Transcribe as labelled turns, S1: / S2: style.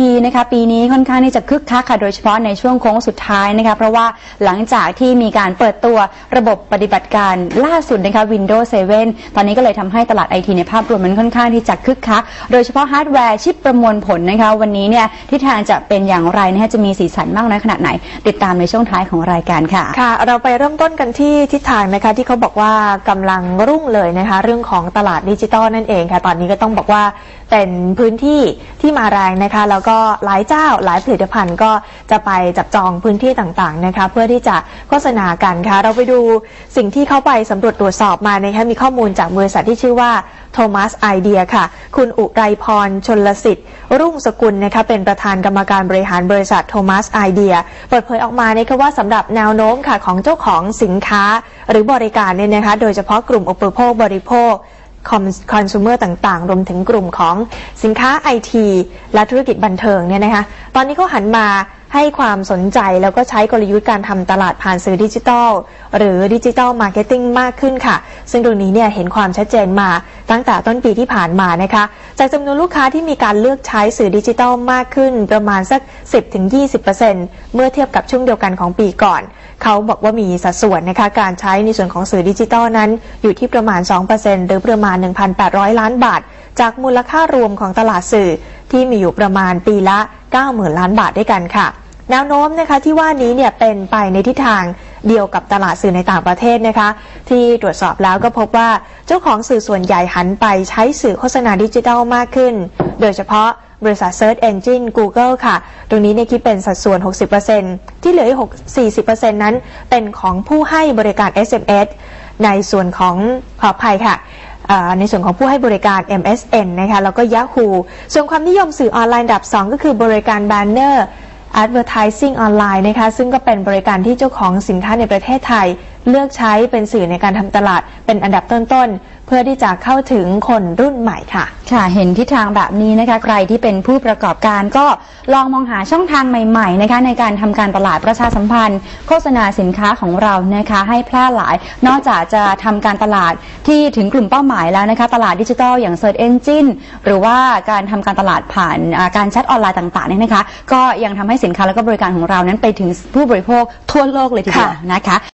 S1: ทีนะคะปีนี้ค่อนข้างที่จะคึกคักค่ะโดยเฉพาะในช่วงโค้งสุดท้ายนะคะเพราะว่าหลังจากที่มีการเปิดตัวระบบปฏิบัติการล่าสุดนะคะ Windows 7 ตอนนี้ก็เลยทำให้ตลาดไอทีในภาพรวมมันค่อนข้างที่จะคึกคัก โดยเฉพาะฮาร์ดแวร์ชิปประมวลผลนะคะวันนี้เนี่ยทิศทางจะเป็นอย่างไรนะคะจะมีสีสันมากน้อยขนาดไหน ติดตามในช่วงท้ายของรายการค่ะ
S2: ค่ะ เราไปเริ่มต้นกันที่ทิศทางนะคะที่เขาบอกว่ากำลังรุ่งเลยนะคะเรื่องของตลาดดิจิตอลนั่นเองค่ะ ตอนนี้ก็ต้องบอกว่าเป็นพื้นที่ที่มาแรงนะคะแล้วก็หลายเจ้าหลายผลิตภัณฑ์ก็จะไปจับจองพื้นที่ต่างๆนะคะเพื่อที่จะโฆษณากันค่ะ เราไปดูสิ่งที่เขาไปสำรวจตรวจสอบมานะคะมีข้อมูลจากบริษัทที่ชื่อว่าโทมัสไอเดียค่ะ คุณอุไรพรชนลสิทธิ์ รุ่งสกุลนะคะเป็นประธานกรรมการบริหารบริษัทโทมัสไอเดียเปิดเผยออกมานะคะว่าสำหรับแนวโน้มค่ะของเจ้าของสินค้าหรือบริการเนี่ยนะคะโดยเฉพาะกลุ่มอุปโภคบริโภค consumer ต่างๆ รวมถึงกลุ่มของสินค้าไอทีและธุรกิจบันเทิงเนี่ยนะคะ ตอนนี้เขาหันมาให้ความสนใจแล้วก็ใช้กลยุทธ์การทำตลาดผ่านสื่อดิจิทัลหรือ digital marketing มากขึ้นค่ะ ซึ่งตรงนี้เนี่ยเห็นความชัดเจนมาตั้งแต่ต้นปีที่ผ่านมานะคะ จากจำนวนลูกค้าที่มีการเลือกใช้สื่อดิจิทัลมากขึ้น ประมาณสัก 10-20%เมื่อเทียบกับช่วงเดียวกันของปีก่อน เขาบอกว่ามีสัดส่วนนะคะการใช้ในส่วนของสื่อดิจิทัลนั้น อยู่ที่ประมาณ 2%หรือประมาณ 1,800 ล้านบาท จากมูลค่ารวมของตลาดสื่อที่มีอยู่ประมาณปีละ 90,000 ล้านบาทด้วยกันค่ะ แนวโน้มนะคะที่ว่านี้เนี่ยเป็นไปในทิศทางเดียวกับตลาดสื่อในต่างประเทศนะคะ ที่ตรวจสอบแล้วก็พบว่าเจ้าของสื่อส่วนใหญ่หันไปใช้สื่อโฆษณาดิจิทัลมากขึ้น โดยเฉพาะ บริษัท Search Engine Google ค่ะ ตรงนี้เนี่ยคิดเป็นสัดส่วน 60%ที่เหลืออีก40%นั้น เป็นของผู้ให้บริการ SMS ในส่วนของขออภัยค่ะในส่วนของผู้ให้บริการ MSN นะคะ แล้วก็ Yahoo ส่วนความนิยมสื่อออนไลน์ดับ 2 ก็คือบริการ Banner Advertising ออนไลน์นะคะ ซึ่งก็เป็นบริการที่เจ้าของสินค้าในประเทศไทย เลือกใช้เป็นสื่อในการทำตลาดเป็นอันดับต้นๆ เพื่อที่จะเข้าถึงคนรุ่นใหม่ค่ะ
S1: ค่ะเห็นทิศทางแบบนี้นะคะ ใครที่เป็นผู้ประกอบการก็ลองมองหาช่องทางใหม่ๆนะคะในการทำการตลาดประชาสัมพันธ์ โฆษณาสินค้าของเรานะคะ ให้แพร่หลาย นอกจากจะทำการตลาดที่ถึงกลุ่มเป้าหมายแล้วนะคะ ตลาดดิจิทัลอย่าง Search Engine หรือว่าการทำการตลาดผ่านการแชทออนไลน์ต่างๆเนี่ยนะคะ ก็ยังทำให้สินค้าและก็บริการของเรานั้นไปถึงผู้บริโภคทั่วโลกเลยทีเดียวนะคะ